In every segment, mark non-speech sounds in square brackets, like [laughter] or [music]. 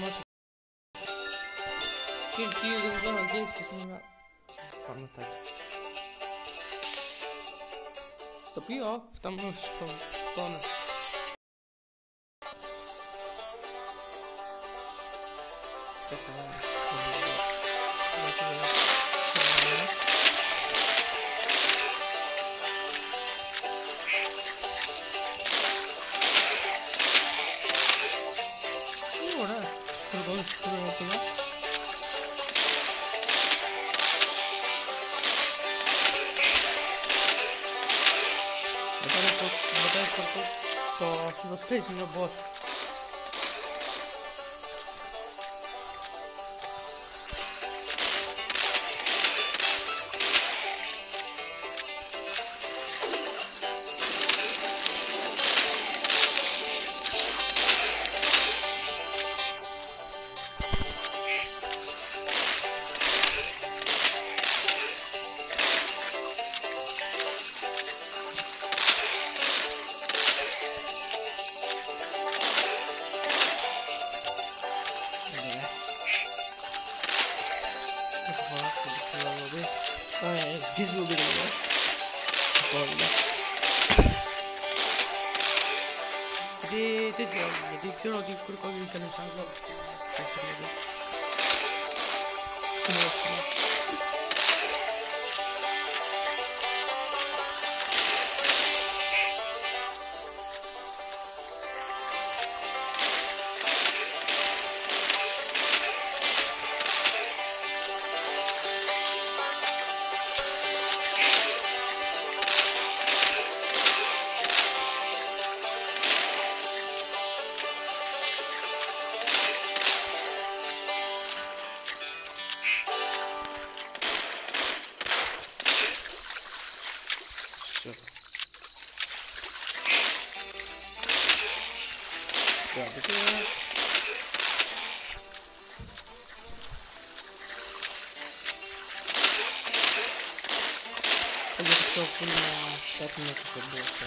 nasıl? Türkiye uygulama dev kısmına anlatacak. Yapıyor. Tam tam tam. Çok önemli. Butter butter तो उससे इसमें बहुत Ay, diz olurum ya. Vallahi. Di, di, di, di, di, di, di, di, di, di, di, di, αυτό που να φτιάχνουμε το κομπούτο.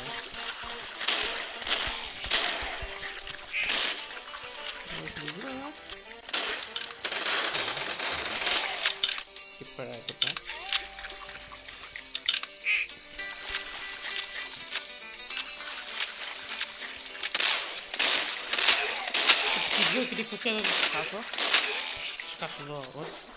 Και παράδειγμα. Δύο και δείξω πια δεν το σκάσω. Σκάσω εδώ εγώ.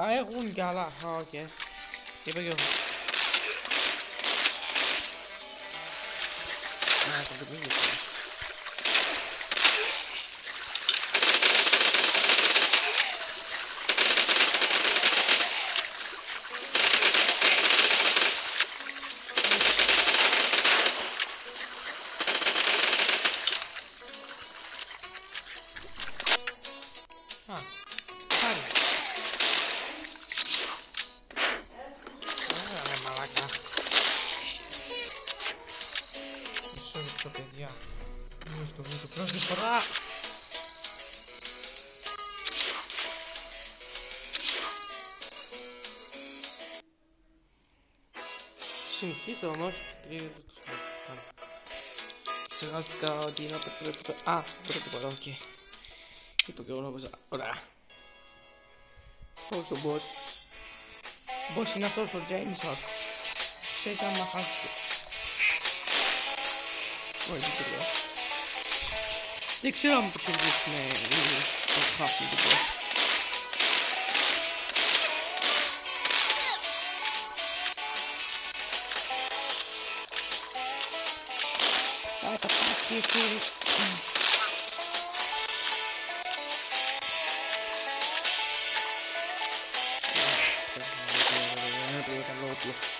Iron Gala. Ah, okay. Here we go. Ah, αυτό παιδιά. Μου το μου το πρώτη φορά Συνηθίζω όμως. Ξεχάστηκα ότι είναι το Α, πρώτο φορά, οκ. Είπα και εγώ να πω Ωραία. Πώς το boss; Boss είναι αυτός ο James Hart. Ξέρετε αν μας άκουσε Ой, друг. Ik zit aan het product mee. Dat gaat niet goed. Kijk, dat gaat hier voor. Thank you.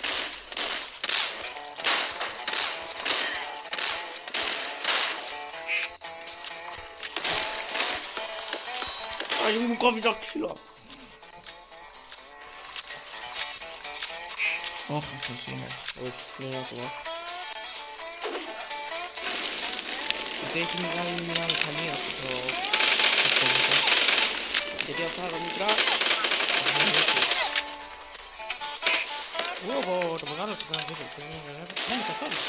Άγιο μου κόβει το ξύλο. Όχι, αυτός είναι. Όχι, δεν είναι αυτό. Γιατί έχει μεγάλη μια μηχανή αυτό το... αυτό. Γιατί αυτά τα μικρά... Ω, το μεγάλο το κάνω Δεν είναι καθόλου.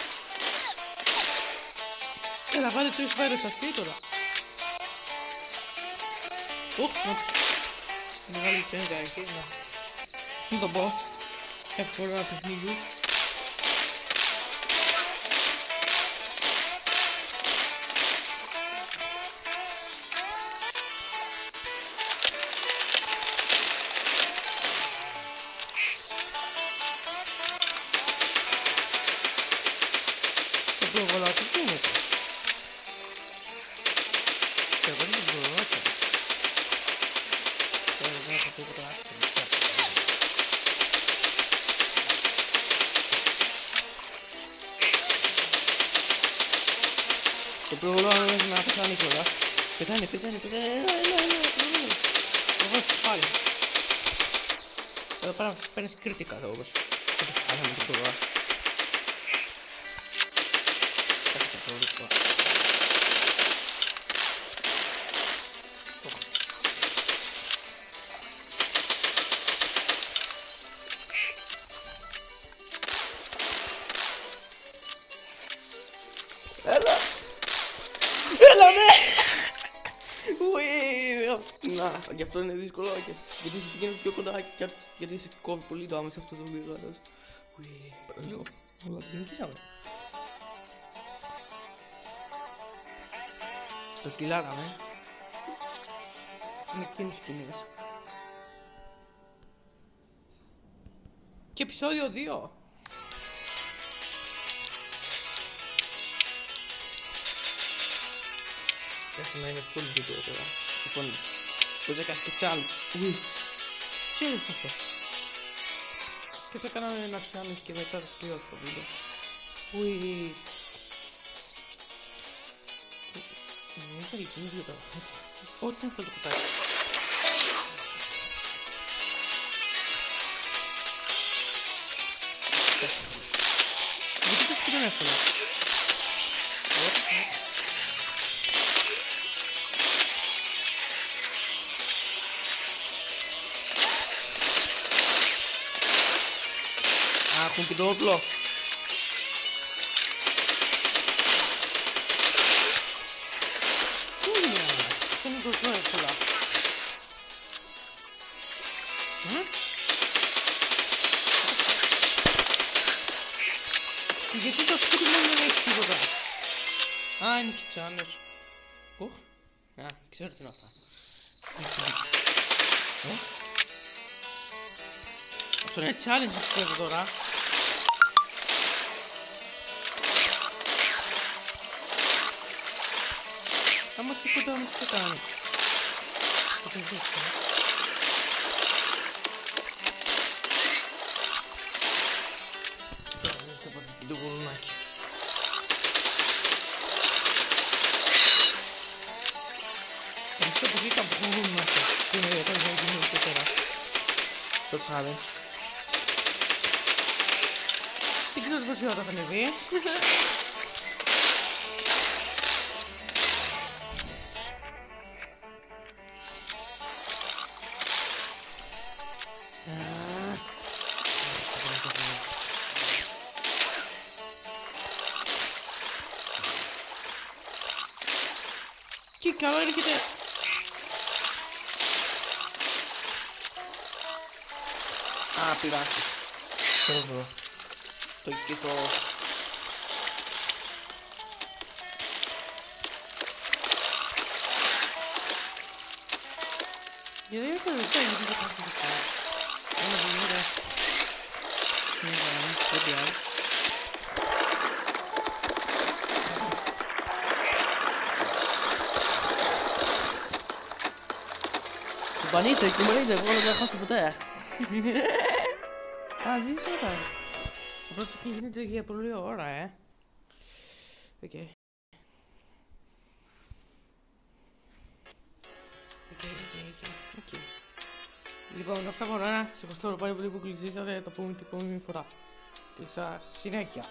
Έλα, βάλε τρεις φέρες στα τώρα. ook want ik moet wel iets in kijken. Maar Ik bos. Even het niet goed. Ik wil wel. Bro, la la пацан Никола. Питание, питание, питание. Вот спали. Tämä kritiikkaa ollut. Se on γι' αυτό είναι δύσκολο. και- Γιατί σε πηγαίνεις πιο κοντά και γιατί σε κόβει πολύ το άμεσα αυτό το βίντεο. Ουί, λίγο. Όλα την νικήσαμε. Το κυλάραμε. Είναι εκείνες οι κυνήγες. Και επεισόδιο 2. Κάτσε να είναι full βίντεο τώρα. Λοιπόν, Cos'è che ha schiacciato? Ui. Sì, l'ho fatto. Questo canale nazionale schiavetta scrive al suo video. Ui. Non mi sa di. Ho tanto di potere. Vedete scrivere nel que doblo. Şimdi dursun şuna. Hı? Gidecek de su kullanmıyor ve içti burada. Aynı ki canır. Oh. Ha, güzelsin ata. Sonra challenge istiyoruz oraya. Τώρα. Άμα έρθει κοντά μου τι θα κάνει. Θα το δείξω. Τώρα δεν θα πάω το γουρνάκι. Αυτό που βγήκα από το γουρνάκι. Τι είναι εδώ, δεν γίνει ούτε τώρα. Το challenge. Δεν ξέρω πόση ώρα θα ανεβεί. Ki kan hareketi. Ah, pirata. Salvou. Tô aqui, tô... Eu ia fazer isso aí, mas eu tô com isso. Eu não vou mudar. Não vai. Μπανίστε, κουμπανίστε, εγώ δεν θα χάσω ποτέ. [laughs] Α, δύο ώρα. Ο πρώτος γίνεται για πολλή ώρα, ε. Οκ. Οκ, οκ, οκ, οκ. Λοιπόν, αυτά μωρά, σε ευχαριστώ πάρα πολύ που κλεισίσατε, το πούμε την επόμενη φορά. Και σας συνέχεια.